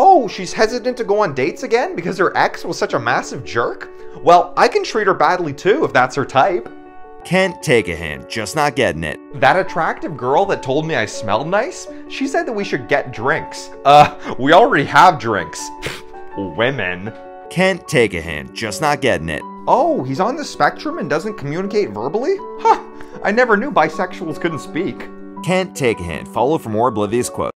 Oh, she's hesitant to go on dates again because her ex was such a massive jerk? Well, I can treat her badly too if that's her type. Can't take a hint, just not getting it. That attractive girl that told me I smelled nice, she said that we should get drinks. Uh, we already have drinks. Women. Can't take a hint, just not getting it. Oh, he's on the spectrum and doesn't communicate verbally? Huh, I never knew bisexuals couldn't speak. Can't take a hint, follow for more oblivious quotes.